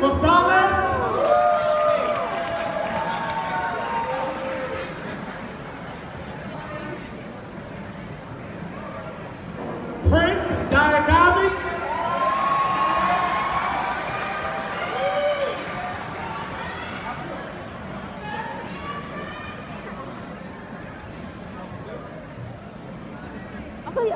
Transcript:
Gonzalez. Prince Diagami, Okay,